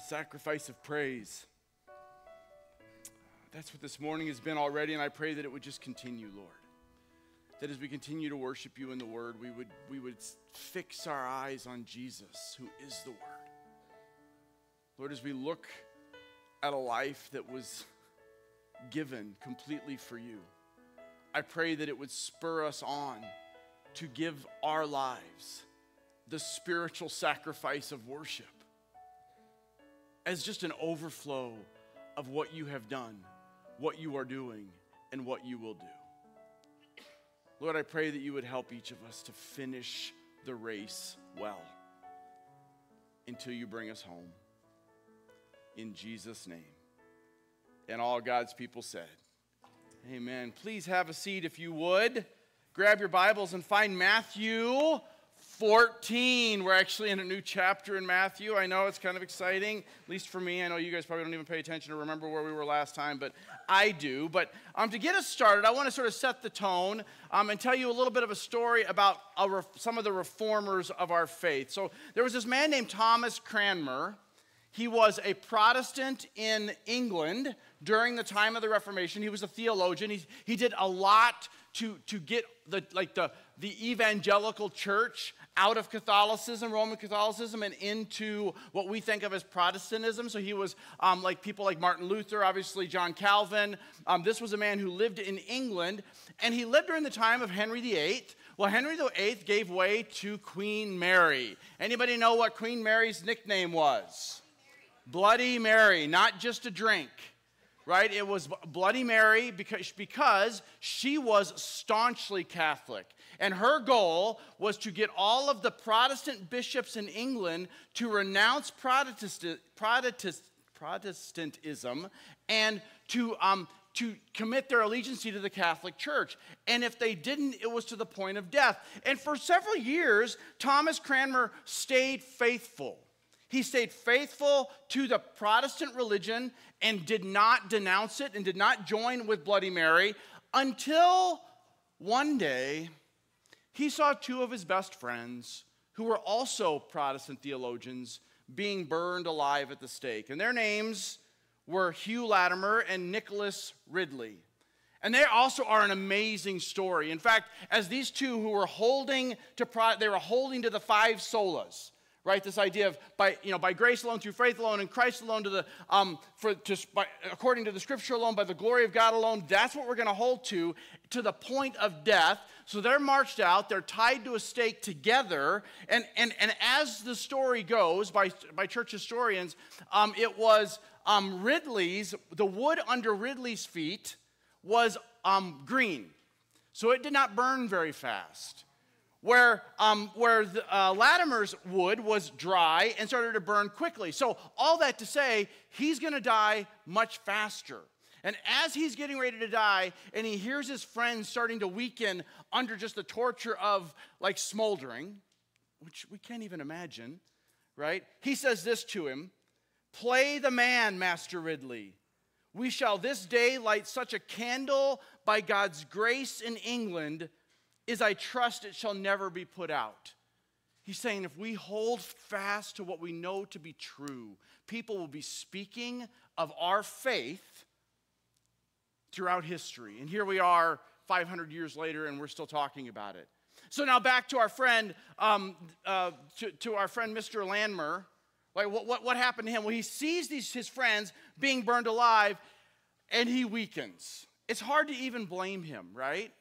a sacrifice of praise. That's what this morning has been already, and I pray that it would just continue, Lord. That as we continue to worship you in the Word, we would, we would fix our eyes on Jesus, who is the Word. Lord, as we look at a life that was given completely for you, I pray that it would spur us on to give our lives the spiritual sacrifice of worship as just an overflow of what you have done, what you are doing, and what you will do. Lord, I pray that you would help each of us to finish the race well until you bring us home. In Jesus' name. And all God's people said, Amen. Please have a seat if you would. Grab your Bibles and find Matthew 14. We're actually in a new chapter in Matthew. I know it's kind of exciting, at least for me. I know you guys probably don't even pay attention or remember where we were last time, but I do. But um, to get us started, I want to sort of set the tone um, and tell you a little bit of a story about a some of the reformers of our faith. So there was this man named Thomas Cranmer. He was a Protestant in England during the time of the Reformation. He was a theologian. He, he did a lot to, to get the, like the, the evangelical church out of Catholicism, Roman Catholicism, and into what we think of as Protestantism. So he was um, like people like Martin Luther, obviously John Calvin. Um, this was a man who lived in England, and he lived during the time of Henry VIII. Well, Henry VIII gave way to Queen Mary. Anybody know what Queen Mary's nickname was? Bloody Mary, not just a drink right? It was Bloody Mary because, because she was staunchly Catholic. And her goal was to get all of the Protestant bishops in England to renounce Protestant, Protestant, Protestantism and to, um, to commit their allegiance to the Catholic Church. And if they didn't, it was to the point of death. And for several years, Thomas Cranmer stayed faithful. He stayed faithful to the Protestant religion and did not denounce it and did not join with Bloody Mary until one day he saw two of his best friends who were also Protestant theologians being burned alive at the stake. And their names were Hugh Latimer and Nicholas Ridley. And they also are an amazing story. In fact, as these two who were holding to they were holding to the five solas, right? This idea of by, you know, by grace alone, through faith alone, in Christ alone, to the, um, for, to, by, according to the scripture alone, by the glory of God alone. That's what we're going to hold to, to the point of death. So they're marched out, they're tied to a stake together. And, and, and as the story goes by, by church historians, um, it was um, Ridley's, the wood under Ridley's feet was um, green. So it did not burn very fast where, um, where the, uh, Latimer's wood was dry and started to burn quickly. So, all that to say, he's going to die much faster. And as he's getting ready to die, and he hears his friends starting to weaken under just the torture of like smoldering, which we can't even imagine, right? He says this to him Play the man, Master Ridley. We shall this day light such a candle by God's grace in England is I trust it shall never be put out. He's saying if we hold fast to what we know to be true, people will be speaking of our faith throughout history. And here we are 500 years later, and we're still talking about it. So now back to our friend, um, uh, to, to, our friend Mr. Latimer. Like what, what, what happened to him? Well, he sees these, his friends being burned alive, and he weakens. It's hard to even blame him, right?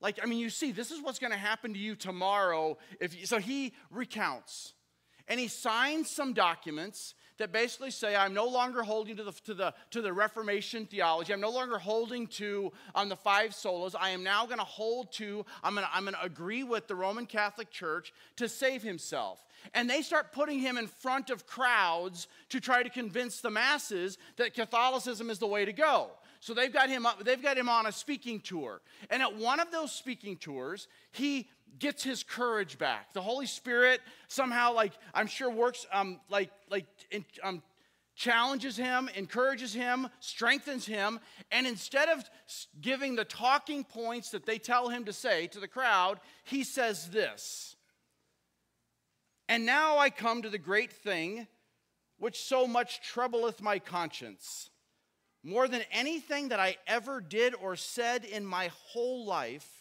Like, I mean, you see, this is what's going to happen to you tomorrow. If you, so he recounts, and he signs some documents that basically say, I'm no longer holding to the, to the, to the Reformation theology. I'm no longer holding to on um, the five solas. I am now going to hold to, I'm going to I'm to agree with the Roman Catholic Church to save himself. And they start putting him in front of crowds to try to convince the masses that Catholicism is the way to go. So they've got him up, they've got him on a speaking tour. And at one of those speaking tours, he gets his courage back. The Holy Spirit somehow, like I'm sure, works um, like like in, um, challenges him, encourages him, strengthens him, and instead of giving the talking points that they tell him to say to the crowd, he says this. And now I come to the great thing which so much troubleth my conscience, more than anything that I ever did or said in my whole life,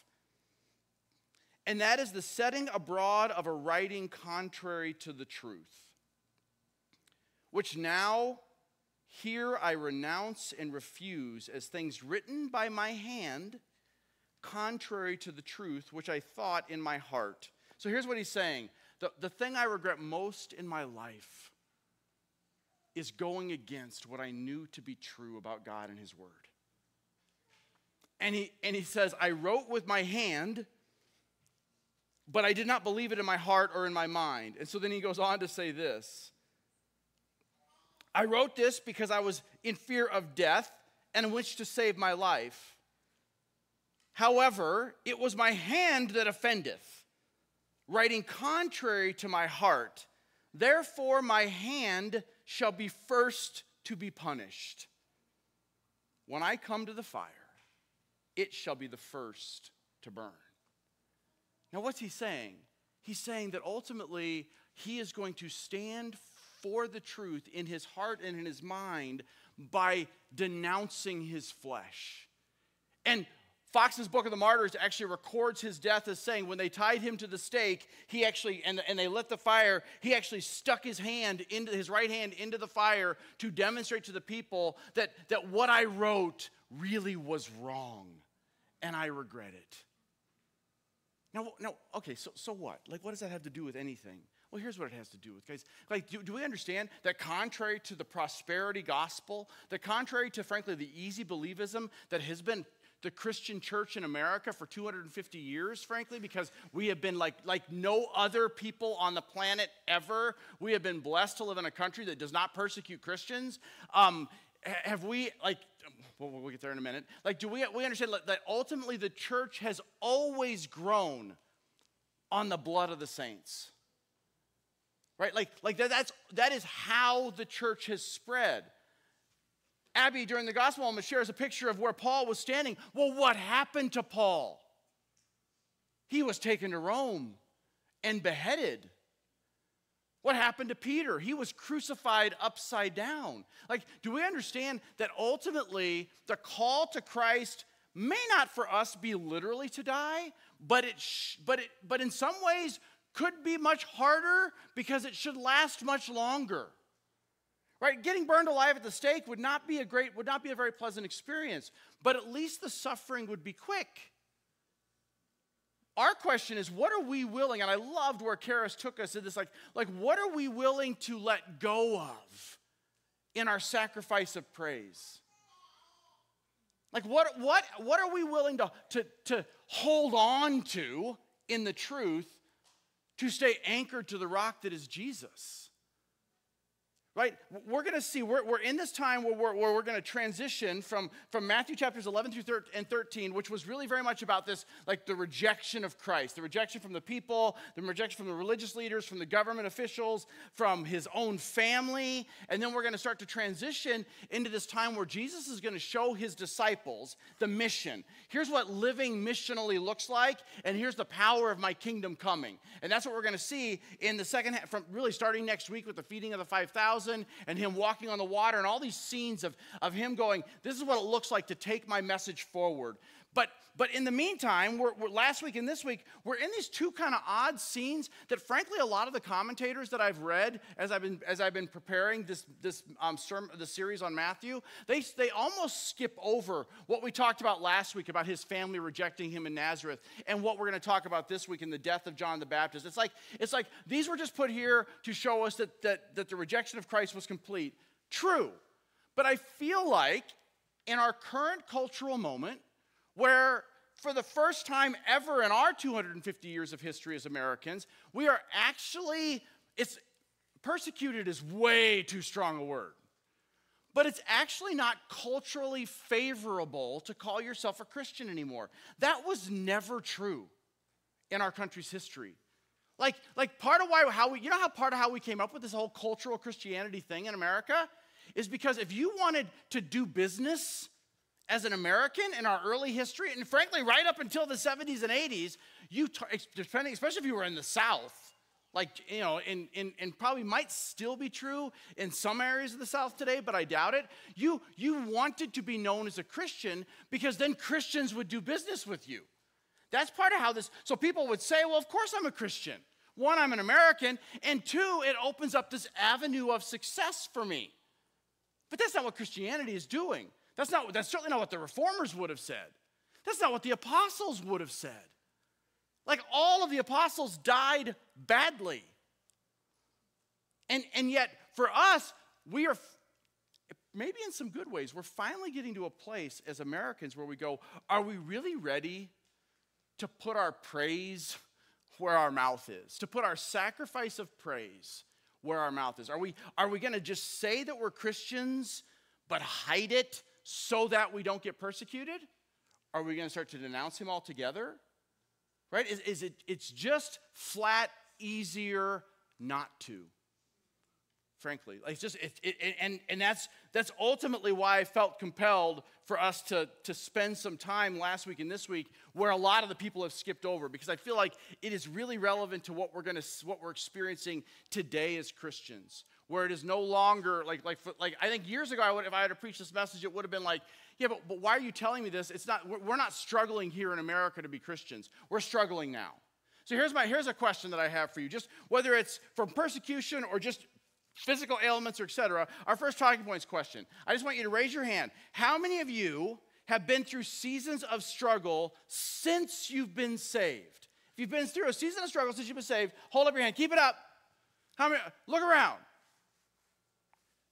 and that is the setting abroad of a writing contrary to the truth, which now here I renounce and refuse as things written by my hand, contrary to the truth, which I thought in my heart. So here's what he's saying the, the thing I regret most in my life is going against what I knew to be true about God and His Word. And he, and he says, I wrote with my hand, but I did not believe it in my heart or in my mind. And so then he goes on to say this I wrote this because I was in fear of death and wished to save my life. However, it was my hand that offendeth, writing contrary to my heart. Therefore, my hand shall be first to be punished. When I come to the fire, it shall be the first to burn. Now, what's he saying? He's saying that ultimately he is going to stand for the truth in his heart and in his mind by denouncing his flesh. And Foxe's Book of the Martyrs actually records his death as saying when they tied him to the stake, he actually, and, and they lit the fire, he actually stuck his hand into his right hand into the fire to demonstrate to the people that, that what I wrote really was wrong and I regret it. Now, now, okay, so, so what? Like, what does that have to do with anything? Well, here's what it has to do with, guys. Like, do, do we understand that contrary to the prosperity gospel, that contrary to, frankly, the easy believism that has been the Christian church in America for 250 years, frankly, because we have been like, like no other people on the planet ever. We have been blessed to live in a country that does not persecute Christians. Um, have we, like, um, we'll, we'll get there in a minute. Like, do we, we understand that ultimately the church has always grown on the blood of the saints? right? Like, like that, that's, that is how the church has spread. Abby, during the gospel moment, shares a picture of where Paul was standing. Well, what happened to Paul? He was taken to Rome and beheaded. What happened to Peter? He was crucified upside down. Like, do we understand that ultimately the call to Christ may not for us be literally to die, but it, sh- but it, but in some ways could be much harder because it should last much longer. Right? Getting burned alive at the stake would not be a great, would not be a very pleasant experience, but at least the suffering would be quick. Our question is, what are we willing? And I loved where Karis took us in this, like, like, what are we willing to let go of in our sacrifice of praise? Like, what, what, what are we willing to, to, to hold on to in the truth to stay anchored to the rock that is Jesus right? We're going to see we're, we're in this time where we're, where we're going to transition from, from matthew chapters 11 through 13 and 13 which was really very much about this like the rejection of christ the rejection from the people the rejection from the religious leaders from the government officials from his own family. And then we're going to start to transition into this time where jesus is going to show his disciples the mission. Here's what living missionally looks like and here's the power of my kingdom coming. And that's what we're going to see in the second half from really starting next week with the feeding of the 5000 and him walking on the water and all these scenes of, of him going, This is what it looks like to take my message forward. But, but in the meantime, we're, we're, last week and this week, we're in these two kind of odd scenes that, frankly, a lot of the commentators that I've read as I've been, as I've been preparing this, this um, sermon, the series on Matthew, they, they almost skip over what we talked about last week about his family rejecting him in Nazareth and what we're going to talk about this week in the death of John the Baptist. It's like, it's like these were just put here to show us that, that, that the rejection of Christ was complete. True. But I feel like in our current cultural moment, where for the first time ever in our 250 years of history as Americans, we are actually, it's persecuted is way too strong a word. But it's actually not culturally favorable to call yourself a Christian anymore. That was never true in our country's history. Like, like part of why how we, you know how part of how we came up with this whole cultural Christianity thing in America is because if you wanted to do business as an American in our early history, and frankly, right up until the 70s and 80s, you, depending, especially if you were in the South, Like, you know, and, and, and probably might still be true in some areas of the South today, but I doubt it. You, you wanted to be known as a Christian because then Christians would do business with you. That's part of how this, so people would say, well, of course I'm a Christian. One, I'm an American, and two, it opens up this avenue of success for me. But that's not what Christianity is doing. That's, not, that's certainly not what the reformers would have said. That's not what the apostles would have said. Like all of the apostles died badly. And, and yet, for us, we are, maybe in some good ways, we're finally getting to a place as Americans where we go, are we really ready to put our praise where our mouth is, to put our sacrifice of praise where our mouth is? Are we, are we going to just say that we're Christians but hide it so that we don't get persecuted? Are we going to start to denounce him altogether? Right? Is, is it, it's just flat easier not to frankly. Like just, it, it, and, and that's, that's ultimately why I felt compelled for us to, to spend some time last week and this week where a lot of the people have skipped over because I feel like it is really relevant to what we're going to, what we're experiencing today as Christians. Where it is no longer like, like, like I think years ago, I would, if I had to preach this message, it would have been like, yeah, but, but why are you telling me this? It's not, we're, we're not struggling here in America to be Christians. We're struggling now. So here's my here's a question that I have for you. Just whether it's from persecution or just physical ailments or etc. Our first talking points question. I just want you to raise your hand. How many of you have been through seasons of struggle since you've been saved? If you've been through a season of struggle since you've been saved, hold up your hand. Keep it up. How many? Look around.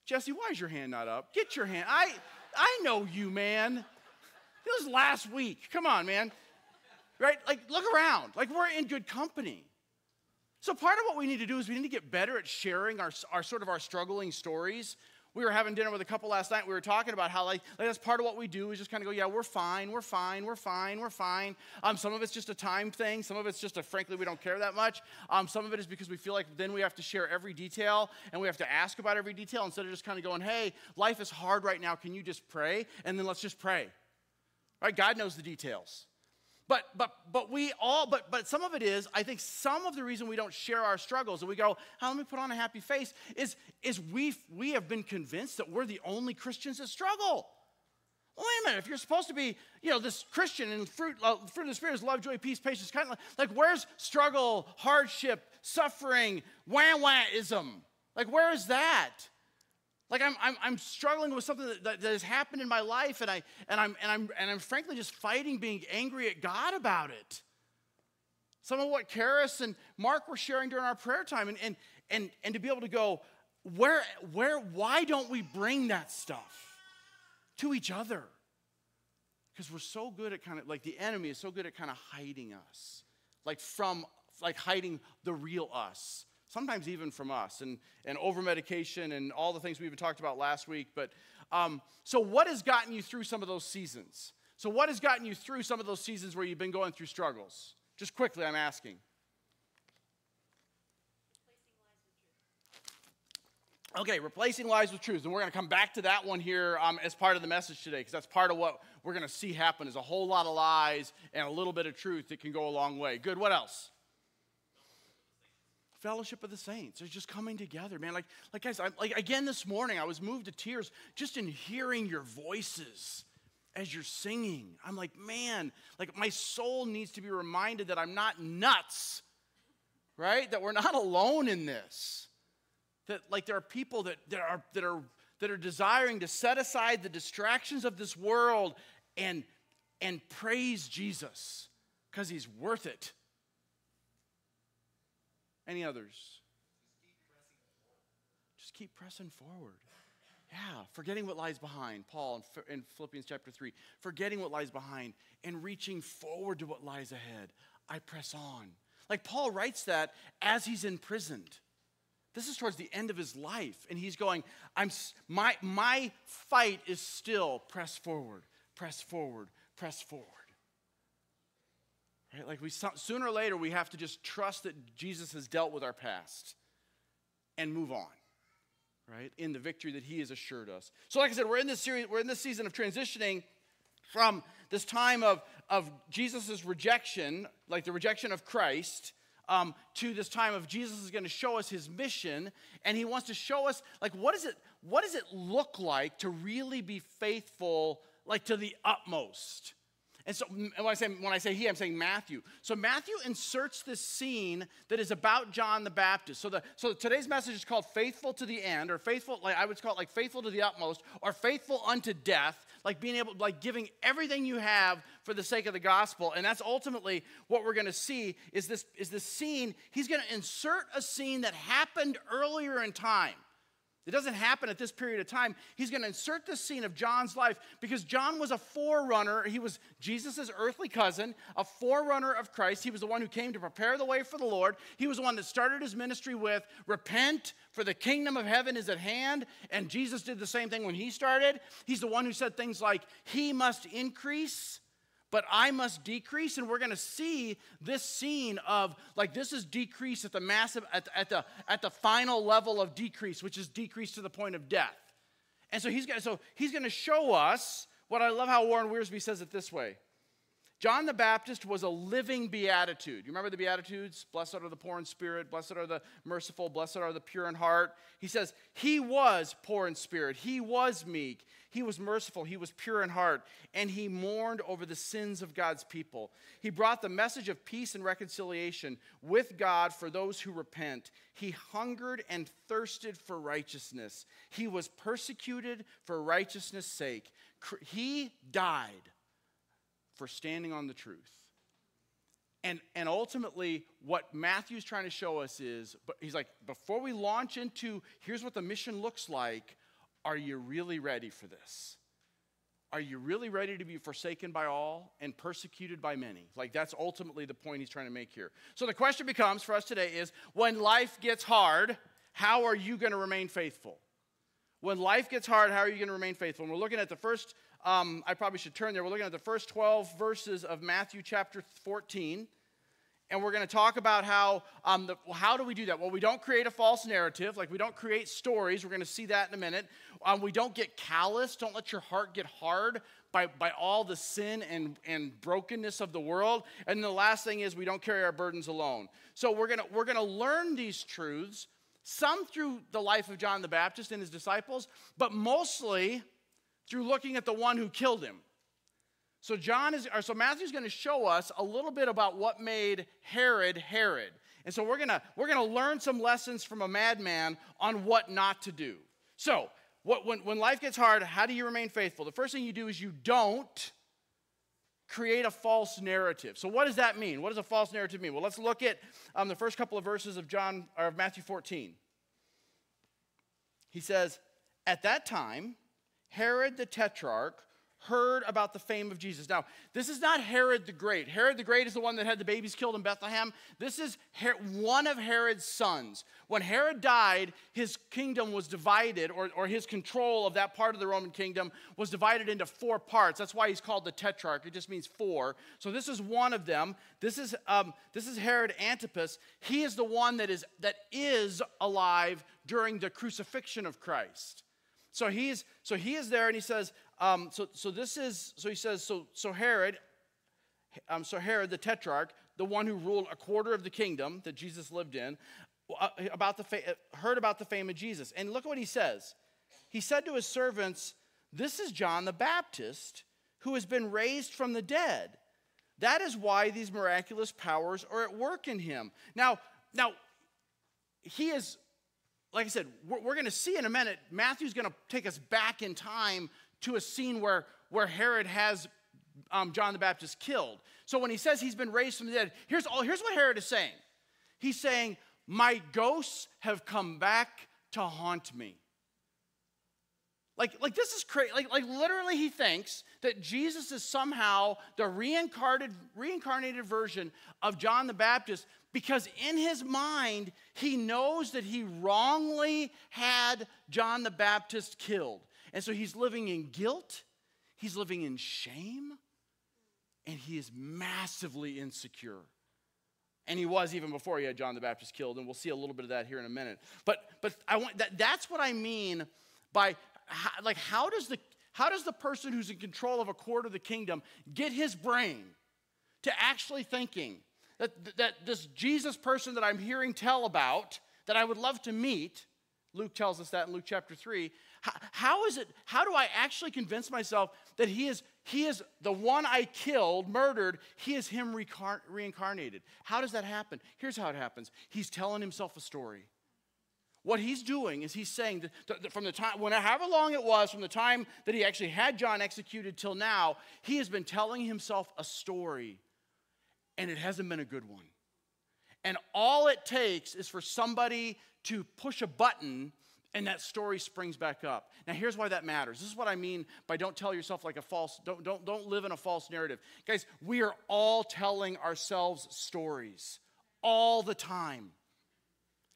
Jesse, why is your hand not up? Get your hand. I I know you, man. It was last week. Come on, man. Right? Like, look around. Like, we're in good company. So part of what we need to do is we need to get better at sharing our, our sort of our struggling stories. We were having dinner with a couple last night. We were talking about how like, like that's part of what we do is just kind of go, yeah, we're fine, we're fine, we're fine, we're fine. Um, some of it's just a time thing. Some of it's just a frankly we don't care that much. Um, some of it is because we feel like then we have to share every detail and we have to ask about every detail instead of just kind of going, hey, life is hard right now. Can you just pray? And then let's just pray. Right? God knows the details. But but but we all but but some of it is I think some of the reason we don't share our struggles and we go, "How let me put on a happy face?" is is we we have been convinced that we're the only Christians that struggle. Well, wait a minute. If you're supposed to be, you know, this Christian and fruit, uh, fruit of the Spirit is love, joy, peace, patience, kind of like where's struggle, hardship, suffering, wah wah-ism? Like where is that? Like I'm, I'm, I'm struggling with something that, that, that, has happened in my life, and, I, and, I'm, and, I'm, and I'm frankly just fighting being angry at God about it. Some of what Karis and Mark were sharing during our prayer time, and, and, and, and to be able to go, where, where, why don't we bring that stuff to each other? Because we're so good at kind of, like the enemy is so good at kind of hiding us, like from, like hiding the real us sometimes even from us, and, and over medication and all the things we even talked about last week. But um, so, what has gotten you through some of those seasons? So, what has gotten you through some of those seasons where you've been going through struggles? Just quickly, I'm asking. Okay, replacing lies with truth. And we're going to come back to that one here um, as part of the message today, because that's part of what we're going to see happen is a whole lot of lies and a little bit of truth that can go a long way. Good. What else? Fellowship of the saints. They're just coming together, man. Like, like guys, I, like again this morning, I was moved to tears just in hearing your voices as you're singing. I'm like, man, like my soul needs to be reminded that I'm not nuts, right? That we're not alone in this. That like there are people that, that are that are that are desiring to set aside the distractions of this world and and praise Jesus because he's worth it. Any others? Just keep pressing forward. Yeah, forgetting what lies behind. Paul in Philippians chapter 3. Forgetting what lies behind and reaching forward to what lies ahead. I press on. Like Paul writes that as he's imprisoned. This is towards the end of his life. And he's going, I'm, my, my fight is still press forward, press forward, press forward. Right? Like we sooner or later we have to just trust that Jesus has dealt with our past and move on. Right? In the victory that he has assured us. So like I said, we're in this series we're in this season of transitioning from this time of of Jesus' rejection, like the rejection of Christ, um, to this time of Jesus is going to show us his mission, and he wants to show us like what is it what does it look like to really be faithful like to the utmost. And so when I say when I say he, I'm saying Matthew. So Matthew inserts this scene that is about John the Baptist. So the so today's message is called faithful to the end, or faithful, like I would call it like faithful to the utmost, or faithful unto death, like being able, like giving everything you have for the sake of the gospel. And that's ultimately what we're gonna see is this is this scene. He's gonna insert a scene that happened earlier in time. It doesn't happen at this period of time. He's going to insert this scene of John's life because John was a forerunner. He was Jesus' earthly cousin, a forerunner of Christ. He was the one who came to prepare the way for the Lord. He was the one that started his ministry with, Repent, for the kingdom of heaven is at hand. And Jesus did the same thing when he started. He's the one who said things like, He must increase but I must decrease. And we're going to see this scene of like this is decrease at the massive, at, at, the, at the final level of decrease, which is decrease to the point of death. And so he's going so he's going to show us what I love how Warren Wiersbe says it this way. John the Baptist was a living beatitude. You remember the Beatitudes? Blessed are the poor in spirit, blessed are the merciful, blessed are the pure in heart. He says, He was poor in spirit, He was meek, He was merciful, He was pure in heart, and He mourned over the sins of God's people. He brought the message of peace and reconciliation with God for those who repent. He hungered and thirsted for righteousness. He was persecuted for righteousness' sake. He died for standing on the truth. And, and ultimately, what Matthew's trying to show us is, but he's like, before we launch into here's what the mission looks like, are you really ready for this? Are you really ready to be forsaken by all and persecuted by many? Like, that's ultimately the point he's trying to make here. So the question becomes for us today is when life gets hard, how are you going to remain faithful? When life gets hard, how are you going to remain faithful? And we're looking at the first um, I probably should turn there. We're looking at the first 12 verses of Matthew chapter 14. And we're going to talk about how, um, the, how do we do that? Well, we don't create a false narrative. Like, we don't create stories. We're going to see that in a minute. Um, we don't get callous. Don't let your heart get hard by, by all the sin and, and brokenness of the world. And the last thing is we don't carry our burdens alone. So we're going we're going to learn these truths, some through the life of John the Baptist and his disciples, but mostly through looking at the one who killed him. So John is or so Matthew's going to show us a little bit about what made Herod Herod. And so we're going to we're going to learn some lessons from a madman on what not to do. So, what, when, when life gets hard, how do you remain faithful? The first thing you do is you don't create a false narrative. So, what does that mean? What does a false narrative mean? Well, let's look at um, the first couple of verses of John or of Matthew 14. He says, "At that time, Herod the Tetrarch heard about the fame of Jesus. Now, this is not Herod the Great. Herod the Great is the one that had the babies killed in Bethlehem. This is one of Herod's sons. When Herod died, his kingdom was divided, or, or his control of that part of the Roman kingdom was divided into four parts. That's why he's called the Tetrarch. It just means four. So this is one of them. This is, um, this is Herod Antipas. He is the one that is, that is alive during the crucifixion of Christ. So he's so he is there and he says, um, so so this is so he says, so so Herod, um, so Herod the Tetrarch, the one who ruled a quarter of the kingdom that Jesus lived in, uh, about the fa- uh, heard about the fame of Jesus. And look at what he says. He said to his servants, This is John the Baptist who has been raised from the dead. That is why these miraculous powers are at work in him. Now, now he is like I said, we're, we're going to see in a minute, Matthew's going to take us back in time to a scene where, where Herod has um, John the Baptist killed. So when he says he's been raised from the dead, here's, all, here's what Herod is saying He's saying, My ghosts have come back to haunt me. Like, like this is crazy. Like, like literally, he thinks that Jesus is somehow the reincarnated, reincarnated version of John the Baptist because in his mind, he knows that he wrongly had John the Baptist killed. And so he's living in guilt, he's living in shame, and he is massively insecure. And he was even before he had John the Baptist killed, and we'll see a little bit of that here in a minute. But but I want that that's what I mean by how, like how does the how does the person who's in control of a quarter of the kingdom get his brain to actually thinking that, that this Jesus person that I'm hearing tell about, that I would love to meet, Luke tells us that in Luke chapter 3. How, how is it, how do I actually convince myself that he is, he is the one I killed, murdered, he is him recar- reincarnated? How does that happen? Here's how it happens he's telling himself a story. What he's doing is he's saying that from the time, when however long it was, from the time that he actually had John executed till now, he has been telling himself a story, and it hasn't been a good one. And all it takes is for somebody to push a button and that story springs back up. Now here's why that matters. This is what I mean by don't tell yourself like a false don't don't don't live in a false narrative. Guys, we are all telling ourselves stories all the time.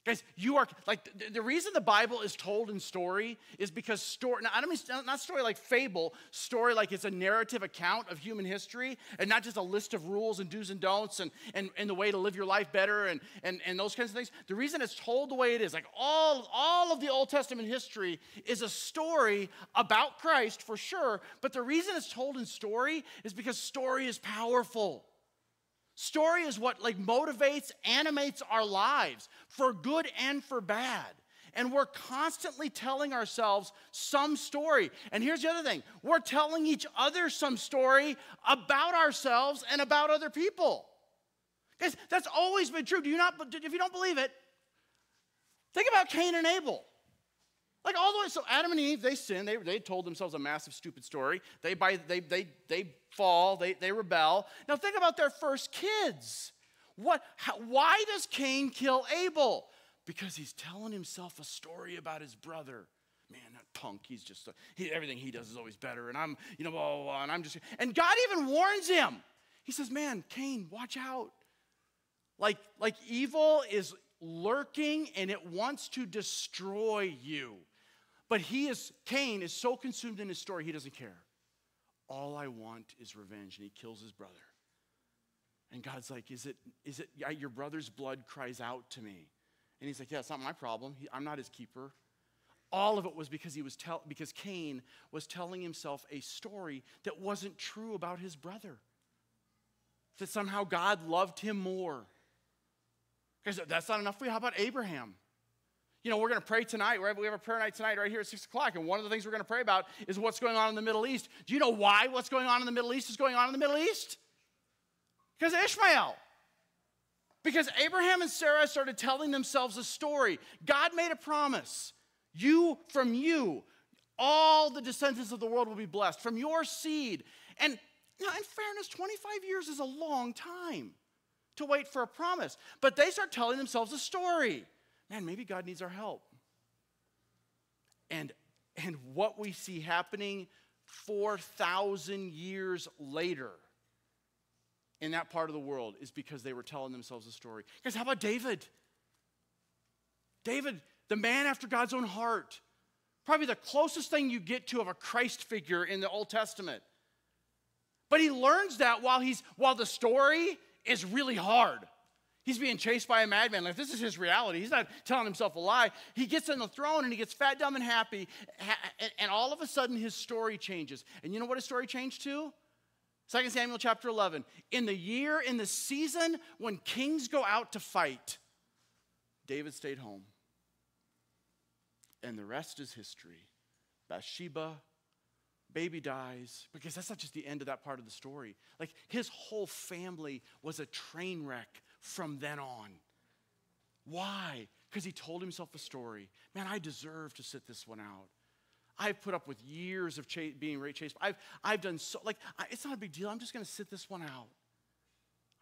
Guys, you are like the, the, reason the Bible is told in story is because story. Now, I don't mean not story like fable, story like it's a narrative account of human history, and not just a list of rules and do's and don'ts and and, and the way to live your life better and, and and those kinds of things. The reason it's told the way it is, like all all of the Old Testament history, is a story about Christ for sure. But the reason it's told in story is because story is powerful. Story is what like motivates, animates our lives for good and for bad. And we're constantly telling ourselves some story. And here's the other thing we're telling each other some story about ourselves and about other people. Guys, that's always been true. Do you not, if you don't believe it, think about Cain and Abel. Like all the way, so Adam and Eve, they sin. They, they told themselves a massive, stupid story. They, by, they, they, they fall, they, they rebel. Now think about their first kids. What, how, why does Cain kill Abel? Because he's telling himself a story about his brother. Man, that punk, he's just, he, everything he does is always better. And I'm, you know, blah, blah, blah, and I'm just, and God even warns him. He says, man, Cain, watch out. Like, like evil is lurking and it wants to destroy you. But he is, Cain is so consumed in his story, he doesn't care. All I want is revenge. And he kills his brother. And God's like, Is it, is it, your brother's blood cries out to me? And he's like, Yeah, it's not my problem. He, I'm not his keeper. All of it was because he was tell, because Cain was telling himself a story that wasn't true about his brother. That somehow God loved him more. Because that's not enough for you. How about Abraham? You know, we're going to pray tonight. We have a prayer night tonight right here at 6 o'clock. And one of the things we're going to pray about is what's going on in the Middle East. Do you know why what's going on in the Middle East is going on in the Middle East? Because Ishmael. Because Abraham and Sarah started telling themselves a story. God made a promise. You, from you, all the descendants of the world will be blessed, from your seed. And know, in fairness, 25 years is a long time to wait for a promise. But they start telling themselves a story man, maybe God needs our help. And, and what we see happening 4,000 years later in that part of the world is because they were telling themselves a story. Guys, how about David? David, the man after God's own heart, probably the closest thing you get to of a Christ figure in the Old Testament. But he learns that while he's while the story is really hard. He's being chased by a madman. Like, this is his reality. He's not telling himself a lie. He gets on the throne and he gets fat, dumb, and happy. And all of a sudden, his story changes. And you know what his story changed to? 2 Samuel chapter 11. In the year, in the season when kings go out to fight, David stayed home. And the rest is history. Bathsheba, baby dies, because that's not just the end of that part of the story. Like his whole family was a train wreck from then on. Why? Because he told himself a story. Man, I deserve to sit this one out. I've put up with years of being rate chased. I've, I've done so, like, I, it's not a big deal. I'm just going to sit this one out.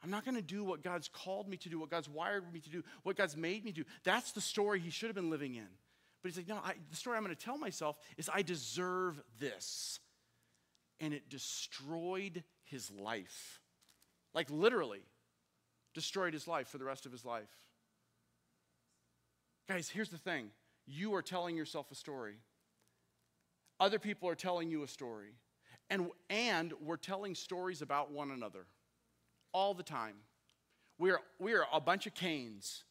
I'm not going to do what God's called me to do, what God's wired me to do, what God's made me do. That's the story he should have been living in. But he's like, no, I, the story I'm going to tell myself is I deserve this. And it destroyed his life. Like, literally destroyed his life for the rest of his life. Guys, here's the thing. You are telling yourself a story, other people are telling you a story, and, and we're telling stories about one another. All the time. We are, we are a bunch of Cains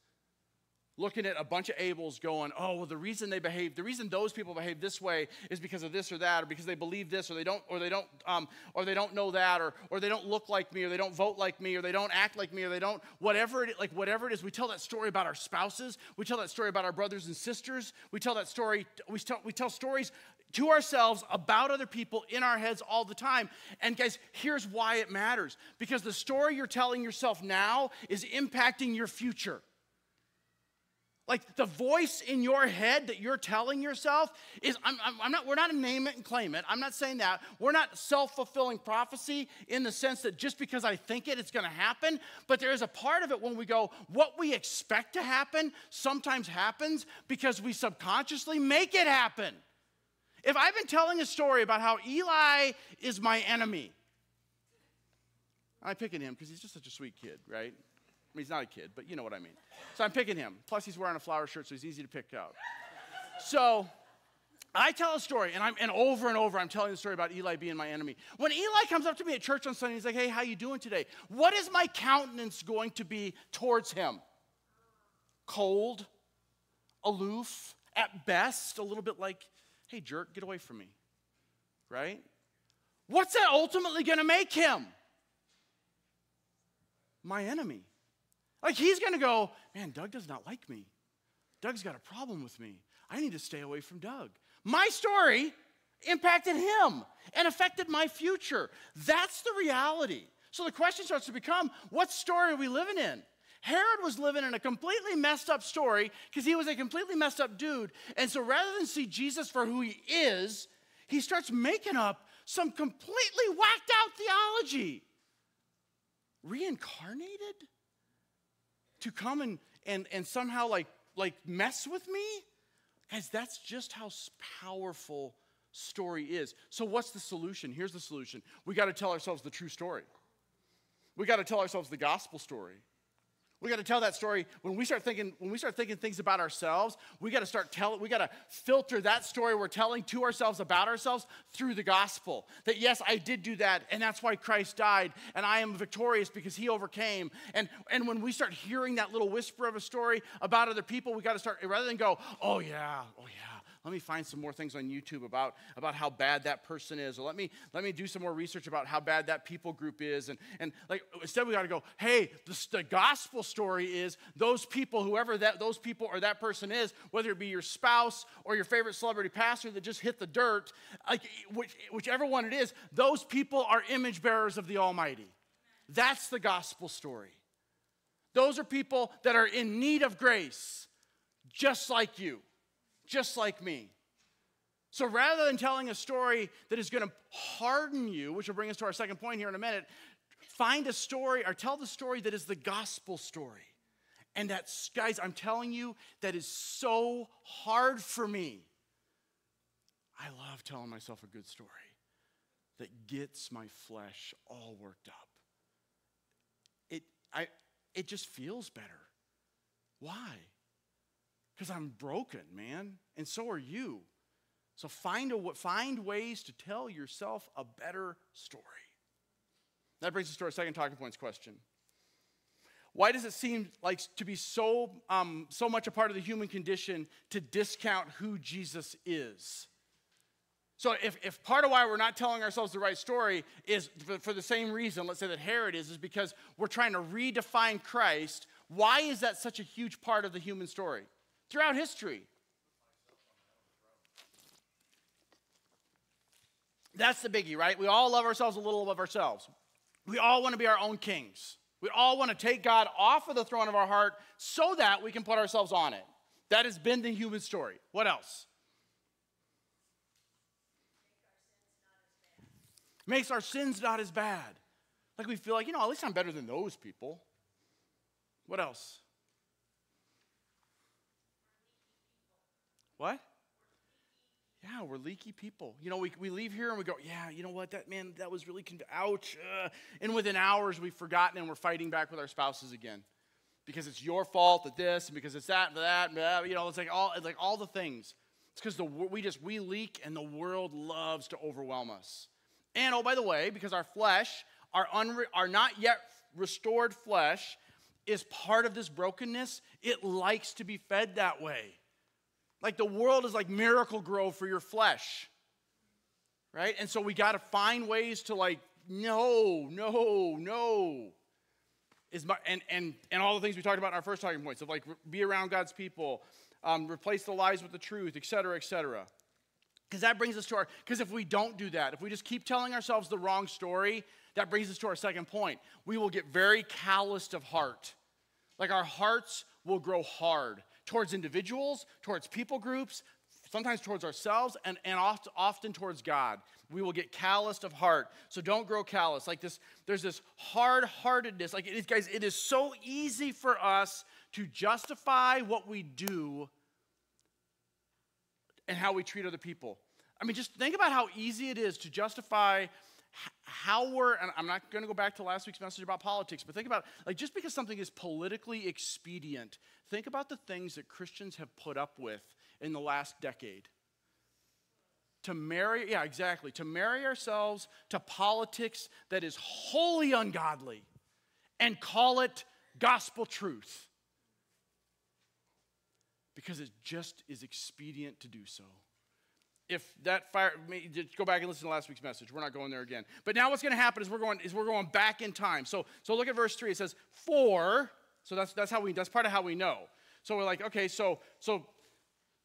looking at a bunch of Abels going, oh, well, the reason they behave, the reason those people behave this way is because of this or that, or because they believe this, or they don't, or they don't, um, or they don't know that, or, or they don't look like me, or they don't vote like me, or they don't act like me, or they don't, whatever it, like whatever it is. We tell that story about our spouses. We tell that story about our brothers and sisters. We tell that story, we tell, we tell stories to ourselves about other people in our heads all the time. And guys, here's why it matters. Because the story you're telling yourself now is impacting your future. Like the voice in your head that you're telling yourself is, I'm, I'm, I'm, not, we're not a name it and claim it. I'm not saying that. We're not self fulfilling prophecy in the sense that just because I think it, it's going to happen. But there is a part of it when we go, what we expect to happen sometimes happens because we subconsciously make it happen. If I've been telling a story about how Eli is my enemy, I'm picking him because he's just such a sweet kid, right? Mean, he's not a kid, but you know what I mean. So I'm picking him. Plus, he's wearing a flower shirt, so he's easy to pick out. So I tell a story, and I'm and over and over I'm telling the story about Eli being my enemy. When Eli comes up to me at church on Sunday, he's like, "Hey, how you doing today?" What is my countenance going to be towards him? Cold, aloof, at best, a little bit like, "Hey, jerk, get away from me." Right? What's that ultimately going to make him? My enemy. Like he's going to go, man, Doug does not like me. Doug's got a problem with me. I need to stay away from Doug. My story impacted him and affected my future. That's the reality. So the question starts to become what story are we living in? Herod was living in a completely messed up story because he was a completely messed up dude. And so rather than see Jesus for who he is, he starts making up some completely whacked out theology. Reincarnated? To come and, and, and somehow like, like mess with me? Guys, that's just how powerful story is. So, what's the solution? Here's the solution we got to tell ourselves the true story. We got to tell ourselves the gospel story. We got to tell that story when we start thinking when we start thinking things about ourselves. We got to start telling. We got to filter that story we're telling to ourselves about ourselves through the gospel. That yes, I did do that, and that's why Christ died, and I am victorious because He overcame. And and when we start hearing that little whisper of a story about other people, we got to start rather than go, oh yeah, oh yeah let me find some more things on YouTube about, about how bad that person is, or let me, let me do some more research about how bad that people group is. And, and like, instead, we got to go, hey, the, the gospel story is those people, whoever that, those people or that person is, whether it be your spouse or your favorite celebrity pastor that just hit the dirt, like, which, whichever one it is, those people are image bearers of the Almighty. That's the gospel story. Those are people that are in need of grace, just like you just like me. So rather than telling a story that is going to harden you, which will bring us to our second point here in a minute, find a story or tell the story that is the gospel story. And that, guys, I'm telling you, that is so hard for me. I love telling myself a good story that gets my flesh all worked up. It, I, it just feels better. Why? Because I'm broken, man, and so are you. So find, a, find ways to tell yourself a better story. That brings us to our second talking points question. Why does it seem like to be so, um, so much a part of the human condition to discount who Jesus is? So, if, if part of why we're not telling ourselves the right story is for, for the same reason, let's say that Herod is, is because we're trying to redefine Christ, why is that such a huge part of the human story? Throughout history. That's the biggie, right? We all love ourselves a little above ourselves. We all want to be our own kings. We all want to take God off of the throne of our heart so that we can put ourselves on it. That has been the human story. What else? Makes our sins not as bad. Like we feel like, you know, at least I'm better than those people. What else? What? Yeah, we're leaky people. You know, we, we leave here and we go, yeah, you know what, that man, that was really, con- ouch. Uh. And within hours, we've forgotten and we're fighting back with our spouses again. Because it's your fault that this, and because it's that and that, and that, you know, it's like all, it's like all the things. It's because the we just, we leak and the world loves to overwhelm us. And oh, by the way, because our flesh, our, unre- our not yet restored flesh, is part of this brokenness, it likes to be fed that way. Like the world is like Miracle-Gro for your flesh. Right? And so we got to find ways to like, no, no, no. Is my, and, and, and all the things we talked about in our first talking points of like be around God's people, um, replace the lies with the truth, et cetera, et cetera. Because that brings us to our, because if we don't do that, if we just keep telling ourselves the wrong story, that brings us to our second point. We will get very calloused of heart. Like our hearts will grow hard towards individuals, towards people groups, sometimes towards ourselves, and, and oft, often towards God. We will get calloused of heart. So don't grow callous. Like this, there's this hard heartedness. Like it is, guys, it is so easy for us to justify what we do and how we treat other people. I mean, just think about how easy it is to justify how we're, and I'm not going to go back to last week's message about politics, but think about, like, just because something is politically expedient, think about the things that Christians have put up with in the last decade. To marry, yeah, exactly, to marry ourselves to politics that is wholly ungodly and call it gospel truth because it just is expedient to do so. If that fire, just go back and listen to last week's message. We're not going there again. But now what's going to happen is we're going is we're going back in time. So so look at verse three. It says for. So that's that's how we that's part of how we know. So we're like okay. So so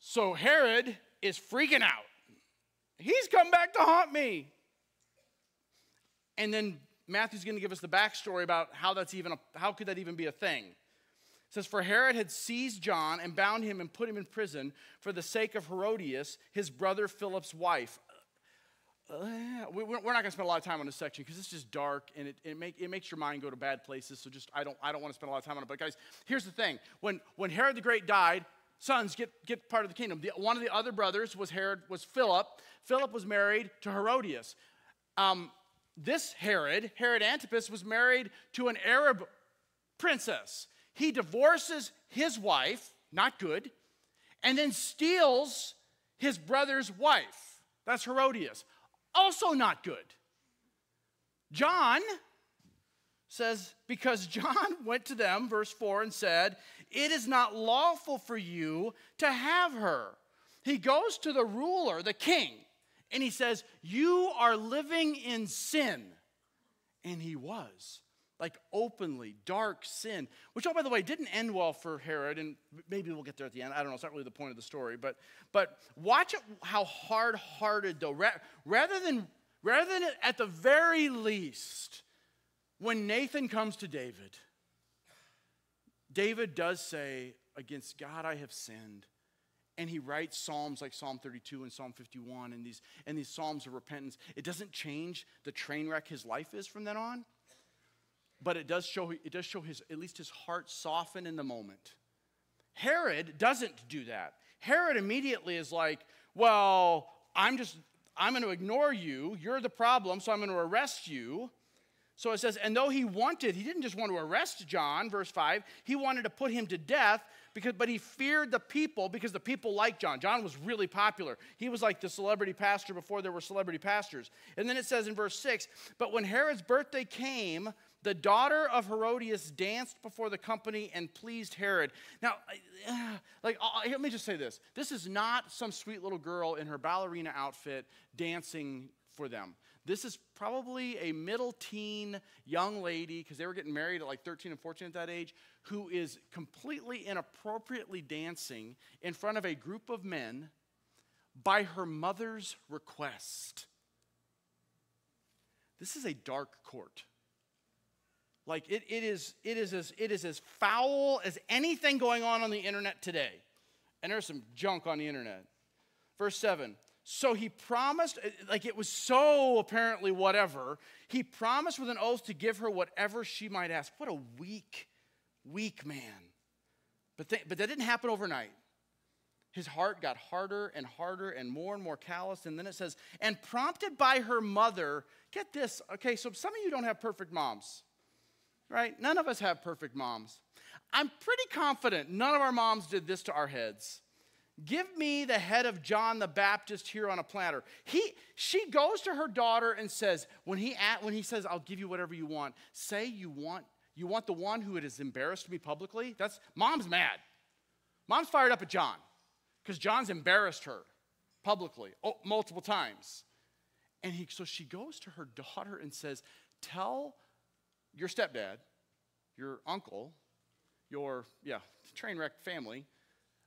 so Herod is freaking out. He's come back to haunt me. And then Matthew's going to give us the backstory about how that's even a, how could that even be a thing says, For Herod had seized John and bound him and put him in prison for the sake of Herodias, his brother Philip's wife. Uh, we, are not going to spend a lot of time on this section because it's just dark and it, it, make, it makes your mind go to bad places. So just, I don't, I don't want to spend a lot of time on it. But guys, here's the thing. When, when Herod the Great died, sons get, get part of the kingdom. The, one of the other brothers was Herod, was Philip. Philip was married to Herodias. Um, this Herod, Herod Antipas, was married to an Arab princess. He divorces his wife, not good, and then steals his brother's wife. That's Herodias. Also not good. John says, because John went to them, verse 4, and said, It is not lawful for you to have her. He goes to the ruler, the king, and he says, You are living in sin. And he was like openly dark sin, which, oh, by the way, didn't end well for Herod, and maybe we'll get there at the end. I don't know, it's not really the point of the story, but, but watch how hard hearted, though, rather than, rather than at the very least, when Nathan comes to David, David does say, Against God I have sinned. And he writes psalms like Psalm 32 and Psalm 51 and these, and these psalms of repentance. It doesn't change the train wreck his life is from then on but it does show it does show his at least his heart soften in the moment. Herod doesn't do that. Herod immediately is like, "Well, I'm just I'm going to ignore you. You're the problem, so I'm going to arrest you." So it says, and though he wanted, he didn't just want to arrest John, verse 5, he wanted to put him to death, because, but he feared the people because the people liked John. John was really popular. He was like the celebrity pastor before there were celebrity pastors. And then it says in verse 6, but when Herod's birthday came, the daughter of Herodias danced before the company and pleased Herod. Now, uh, like, uh, let me just say this this is not some sweet little girl in her ballerina outfit dancing for them. This is probably a middle teen young lady, because they were getting married at like 13 and 14 at that age, who is completely inappropriately dancing in front of a group of men by her mother's request. This is a dark court. Like it, it, is, it, is as, it is as foul as anything going on on the internet today. And there's some junk on the internet. Verse 7 So he promised, uh, like it was so apparently whatever, he promised with an oath to give her whatever she might ask. What a weak, weak man. But, th- but that didn't happen overnight. His heart got harder and harder and more and more callous. And then it says, and prompted by her mother, get this, okay, so some of you don't have perfect moms right? None of us have perfect moms. I'm pretty confident none of our moms did this to our heads. Give me the head of John the Baptist here on a platter. He, she goes to her daughter and says, when he, at, when he says, I'll give you whatever you want, say you want, you want the one who has embarrassed me publicly? That's mom's mad. Mom's fired up at John because John's embarrassed her publicly oh, multiple times. And he, so she goes to her daughter and says, Tell your stepdad, your uncle, your, yeah, train wreck family,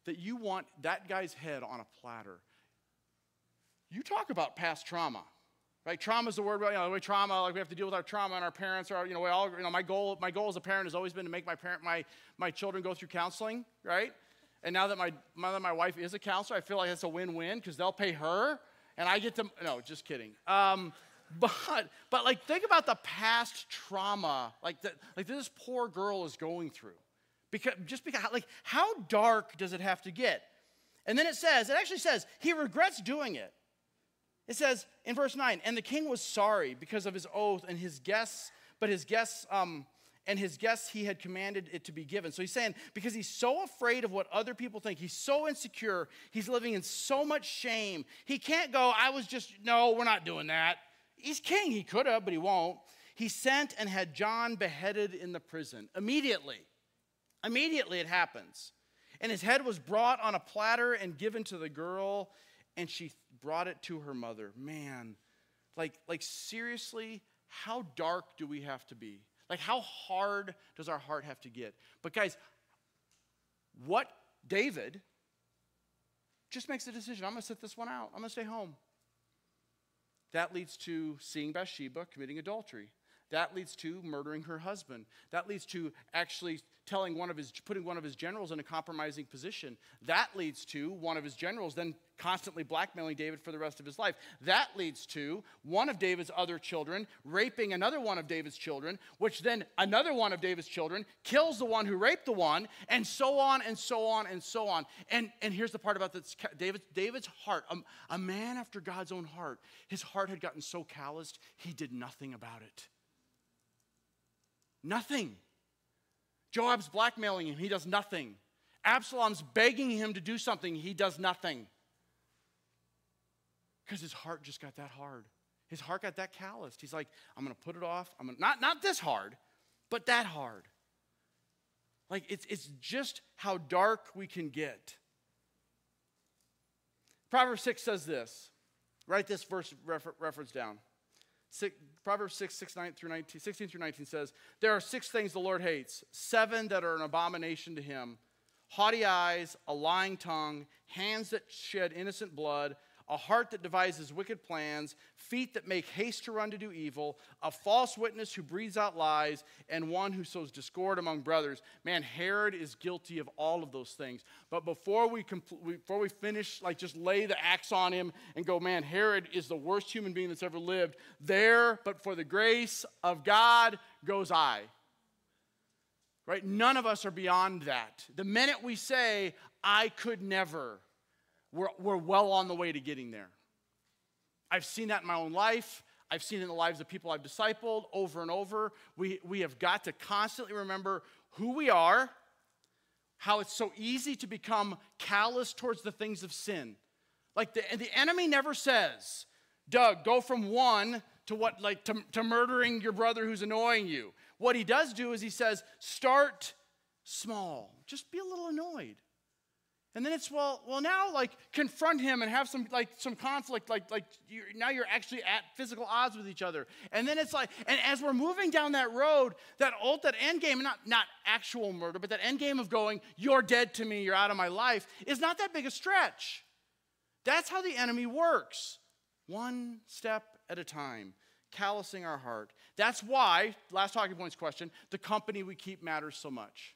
that you want that guy's head on a platter. You talk about past trauma. Right? Trauma is the word, you know, we trauma, like we have to deal with our trauma and our parents are, you know, we all, you know, my goal, my goal as a parent has always been to make my parent, my, my children go through counseling, right? And now that my, now that my wife is a counselor, I feel like it's a win-win because they'll pay her and I get to, no, just kidding. Um, but, but like, think about the past trauma, like, that, like this poor girl is going through. Because, just because, like, how dark does it have to get? And then it says, it actually says, he regrets doing it. It says in verse 9, and the king was sorry because of his oath and his guests, but his guests, um, and his guests he had commanded it to be given. So he's saying, because he's so afraid of what other people think, he's so insecure, he's living in so much shame, he can't go, I was just, no, we're not doing that. He's king, he could have, but he won't. He sent and had John beheaded in the prison. Immediately. Immediately it happens. And his head was brought on a platter and given to the girl, and she brought it to her mother. Man, like, like seriously, how dark do we have to be? Like, how hard does our heart have to get? But, guys, what David just makes a decision I'm going to sit this one out, I'm going to stay home. That leads to seeing Bathsheba committing adultery. That leads to murdering her husband. That leads to actually telling one of his, putting one of his generals in a compromising position. That leads to one of his generals then constantly blackmailing David for the rest of his life. That leads to one of David's other children raping another one of David's children, which then another one of David's children kills the one who raped the one, and so on and so on and so on. And, and here's the part about this David, David's heart, a, a man after God's own heart, his heart had gotten so calloused, he did nothing about it. Nothing. Joab's blackmailing him, he does nothing. Absalom's begging him to do something, he does nothing. Because his heart just got that hard. His heart got that calloused. He's like, I'm going to put it off. I'm gonna, not, not this hard, but that hard. Like, it's, it's just how dark we can get. Proverbs 6 says this. Write this verse refer, reference down. Six, Proverbs 6, 6 9 through 19, 16 through 19 says, There are six things the Lord hates, seven that are an abomination to him haughty eyes, a lying tongue, hands that shed innocent blood, a heart that devises wicked plans, feet that make haste to run to do evil, a false witness who breathes out lies, and one who sows discord among brothers. Man, Herod is guilty of all of those things. But before we, compl- before we finish, like just lay the axe on him and go, man, Herod is the worst human being that's ever lived, there, but for the grace of God goes I. Right? None of us are beyond that. The minute we say, I could never, we're, we're well on the way to getting there. I've seen that in my own life. I've seen it in the lives of people I've discipled over and over. We, we have got to constantly remember who we are, how it's so easy to become callous towards the things of sin. Like the, the enemy never says, Doug, go from one to what, like to, to murdering your brother who's annoying you. What he does do is he says, start small. Just be a little annoyed. And then it's well, well now like confront him and have some like some conflict, like like you're, now you're actually at physical odds with each other. And then it's like, and as we're moving down that road, that ult, that end game, not not actual murder, but that end game of going, you're dead to me, you're out of my life, is not that big a stretch. That's how the enemy works, one step at a time, callousing our heart. That's why, last talking points question, the company we keep matters so much.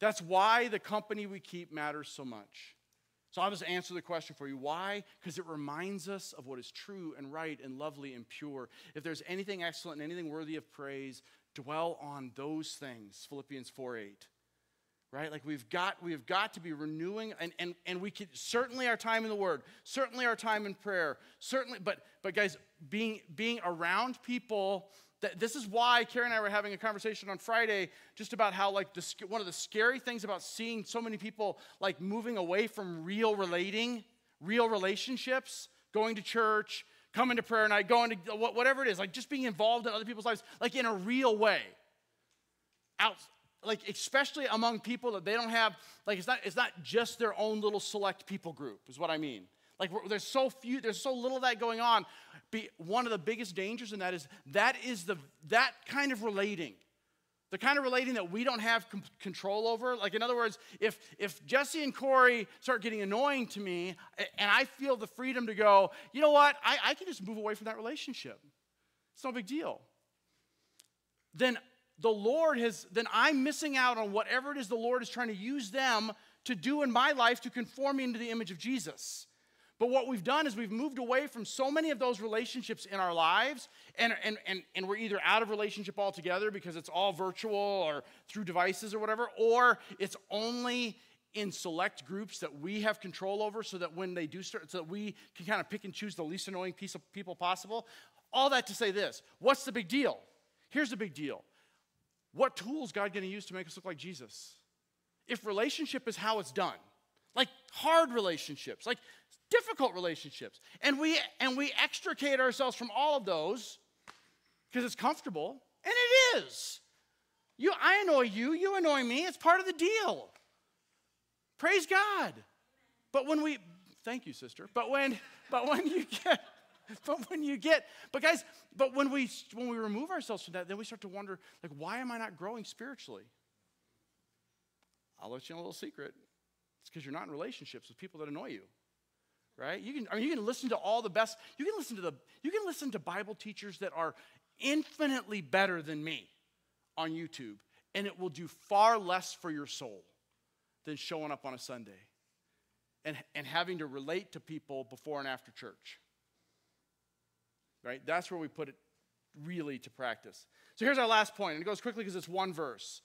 That's why the company we keep matters so much. So I'll just answer the question for you. Why? Because it reminds us of what is true and right and lovely and pure. If there's anything excellent and anything worthy of praise, dwell on those things. Philippians 4 8. Right? Like we've got we've got to be renewing and, and, and we could certainly our time in the word, certainly our time in prayer, certainly, but but guys, being being around people this is why Carrie and I were having a conversation on Friday just about how, like, the, one of the scary things about seeing so many people, like, moving away from real relating, real relationships, going to church, coming to prayer night, going to uh, whatever it is, like, just being involved in other people's lives, like, in a real way. out like especially among people that they don't have like it's not it's not just their own little select people group is what i mean like there's so few there's so little of that going on. Be, one of the biggest dangers in that is that is the that kind of relating. The kind of relating that we don't have com- control over. Like in other words if if jesse and corey start getting annoying to me and i feel the freedom to go you know what? I, I can just move away from that relationship. It's no big deal. Then the Lord has, then I'm missing out on whatever it is the Lord is trying to use them to do in my life to conform me into the image of Jesus. But what we've done is we've moved away from so many of those relationships in our lives, and, and, and, and we're either out of relationship altogether because it's all virtual or through devices or whatever, or it's only in select groups that we have control over so that when they do start, so that we can kind of pick and choose the least annoying piece of people possible. All that to say this what's the big deal? Here's the big deal what tools God going to use to make us look like Jesus? If relationship is how it's done, like hard relationships, like difficult relationships, and we and we extricate ourselves from all of those because it's comfortable, and it is. You, I annoy you, you annoy me. It's part of the deal. Praise God. But when we, thank you, sister. But when, but when you get, but when you get, but guys, but when we when we remove ourselves from that, then we start to wonder, like, why am I not growing spiritually? I'll let you know a little secret. It's because you're not in relationships with people that annoy you. Right? You can, I mean, you can listen to all the best, you can listen to the, you can listen to Bible teachers that are infinitely better than me on YouTube, and it will do far less for your soul than showing up on a Sunday and, and having to relate to people before and after church right? That's where we put it really to practice. So here's our last point, and it goes quickly because it's one verse.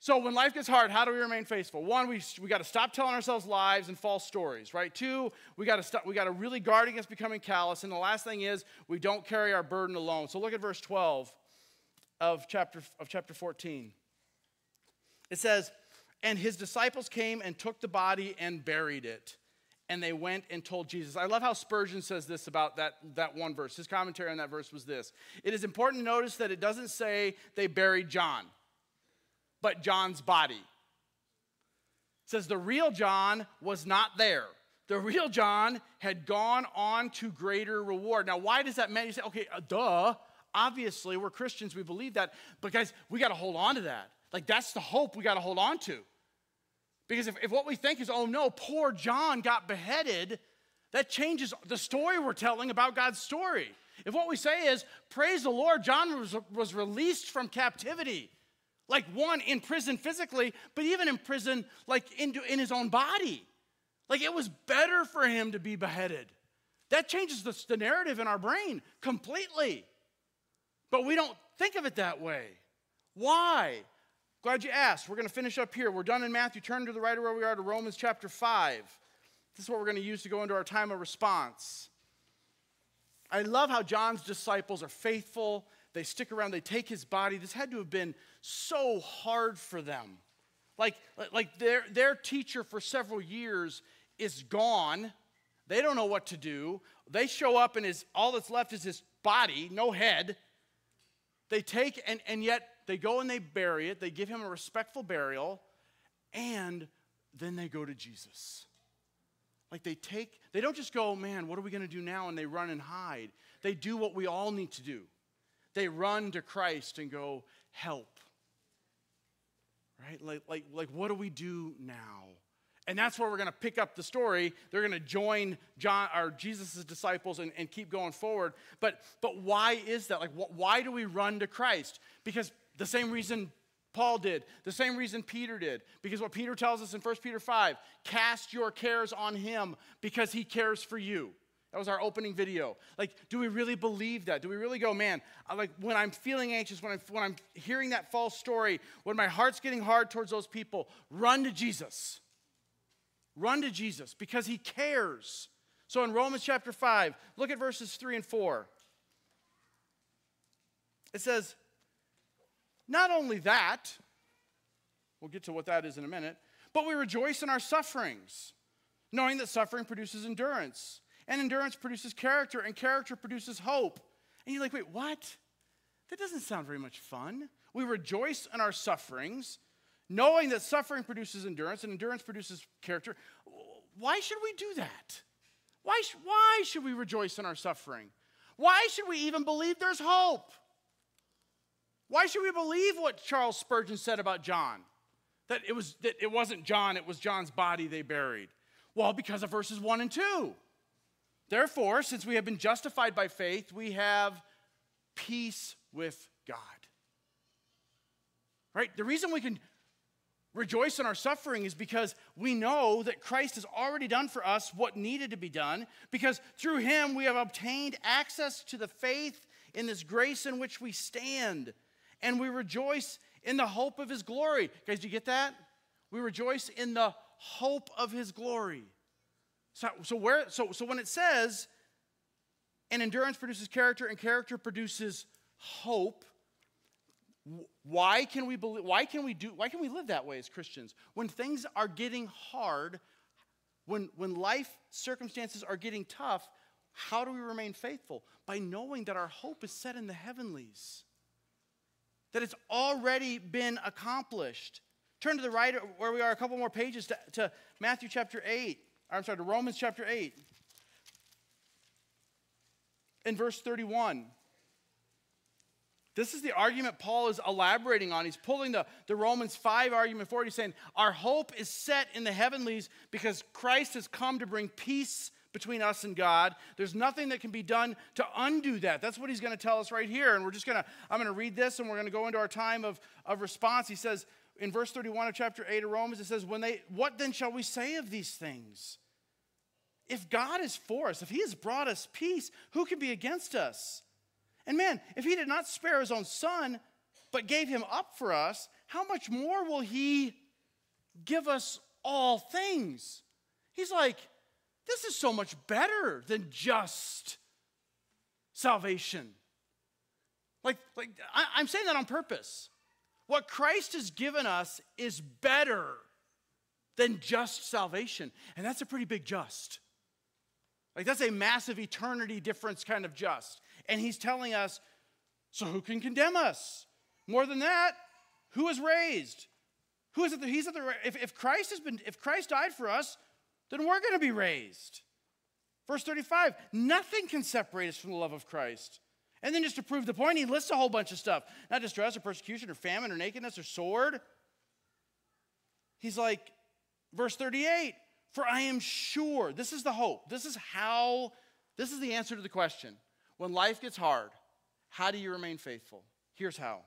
So when life gets hard, how do we remain faithful? One, we, we got to stop telling ourselves lies and false stories, right? Two, we got to stop, we got to really guard against becoming callous. And the last thing is we don't carry our burden alone. So look at verse 12 of chapter, of chapter 14. It says, And his disciples came and took the body and buried it and they went and told Jesus. I love how Spurgeon says this about that, that one verse. His commentary on that verse was this It is important to notice that it doesn't say they buried John, but John's body. It says the real John was not there. The real John had gone on to greater reward. Now, why does that matter? You say, okay, uh, duh. Obviously, we're Christians, we believe that. But guys, we got to hold on to that. Like, that's the hope we got to hold on to. Because if, if what we think is, oh no, poor John got beheaded, that changes the story we're telling about God's story. If what we say is, praise the Lord, John was, was released from captivity, like one in prison physically, but even in prison, like in, in his own body. Like it was better for him to be beheaded. That changes the, the narrative in our brain completely. But we don't think of it that way. Why? Glad you asked. We're going to finish up here. We're done in Matthew. Turn to the right of where we are to Romans chapter 5. This is what we're going to use to go into our time of response. I love how John's disciples are faithful. They stick around, they take his body. This had to have been so hard for them. Like, like their, their teacher for several years is gone. They don't know what to do. They show up, and his, all that's left is his body, no head. They take, and, and yet they go and they bury it, they give him a respectful burial, and then they go to Jesus. Like they take, they don't just go, man, what are we going to do now? And they run and hide. They do what we all need to do. They run to Christ and go, help. Right? Like, like, like what do we do now? And that's where we're going to pick up the story. They're going to join John or Jesus' disciples and, and keep going forward. But, but why is that? Like, wh- why do we run to Christ? Because the same reason Paul did, the same reason Peter did. Because what Peter tells us in 1 Peter 5 cast your cares on him because he cares for you. That was our opening video. Like, do we really believe that? Do we really go, man, like when I'm feeling anxious, when I'm, when I'm hearing that false story, when my heart's getting hard towards those people, run to Jesus. Run to Jesus because he cares. So in Romans chapter 5, look at verses 3 and 4. It says, not only that, we'll get to what that is in a minute, but we rejoice in our sufferings, knowing that suffering produces endurance, and endurance produces character, and character produces hope. And you're like, wait, what? That doesn't sound very much fun. We rejoice in our sufferings, knowing that suffering produces endurance and endurance produces character. Why should we do that? Why, why should we rejoice in our suffering? Why should we even believe there's hope? Why should we believe what Charles Spurgeon said about John? That it, was, that it wasn't John, it was John's body they buried. Well, because of verses 1 and 2. Therefore, since we have been justified by faith, we have peace with God. Right? The reason we can rejoice in our suffering is because we know that Christ has already done for us what needed to be done, because through him we have obtained access to the faith in this grace in which we stand, and we rejoice in the hope of his glory. Guys, do you get that? We rejoice in the hope of his glory. So, so, where, so, so when it says, and endurance produces character, and character produces hope, why can we believe, why can we do, why can we live that way as Christians? When things are getting hard, when, when life circumstances are getting tough, how do we remain faithful? By knowing that our hope is set in the heavenlies, that it's already been accomplished. Turn to the right where we are, a couple more pages to, to Matthew chapter 8. I'm sorry, to Romans chapter 8. In verse 31. This is the argument Paul is elaborating on. He's pulling the, the Romans 5 argument forward. He's saying, Our hope is set in the heavenlies because Christ has come to bring peace between us and God. There's nothing that can be done to undo that. That's what he's going to tell us right here. And we're just going to, I'm going to read this and we're going to go into our time of, of response. He says in verse 31 of chapter 8 of Romans, it says, When they, What then shall we say of these things? If God is for us, if he has brought us peace, who can be against us? And man, if he did not spare his own son, but gave him up for us, how much more will he give us all things? He's like, this is so much better than just salvation. Like, like I, am saying that on purpose. What Christ has given us is better than just salvation. And that's a pretty big just. Like, that's a massive eternity difference kind of just. And he's telling us, so who can condemn us? More than that, who is raised? Who is it that he's at the if, if Christ has been if Christ died for us, then we're going to be raised. Verse 35, nothing can separate us from the love of Christ. And then just to prove the point, he lists a whole bunch of stuff. Not distress or persecution or famine or nakedness or sword. He's like, verse 38, for I am sure, this is the hope. This is how, this is the answer to the question. When life gets hard, how do you remain faithful? Here's how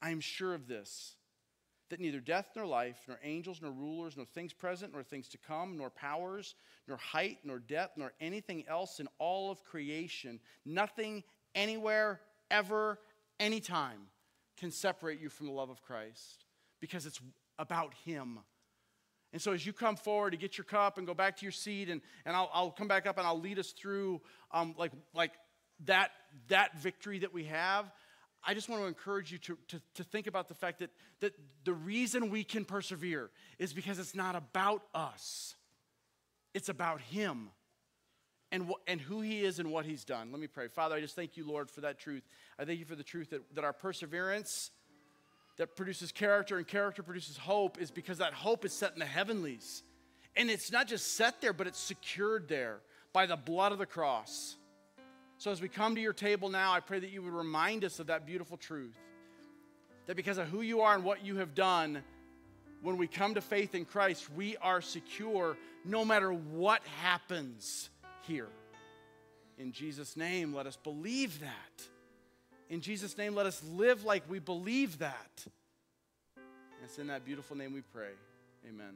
I am sure of this that neither death nor life, nor angels nor rulers, nor things present nor things to come, nor powers, nor height nor depth, nor anything else in all of creation, nothing, anywhere, ever, anytime can separate you from the love of Christ because it's about Him. And so, as you come forward to get your cup and go back to your seat, and, and I'll, I'll come back up and I'll lead us through um, like, like that, that victory that we have. I just want to encourage you to, to, to think about the fact that, that the reason we can persevere is because it's not about us, it's about Him and, wh- and who He is and what He's done. Let me pray. Father, I just thank you, Lord, for that truth. I thank you for the truth that, that our perseverance that produces character and character produces hope is because that hope is set in the heavenlies. And it's not just set there, but it's secured there by the blood of the cross. So as we come to your table now, I pray that you would remind us of that beautiful truth. That because of who you are and what you have done, when we come to faith in Christ, we are secure no matter what happens here. In Jesus' name, let us believe that. In Jesus' name, let us live like we believe that. And it's in that beautiful name we pray. Amen.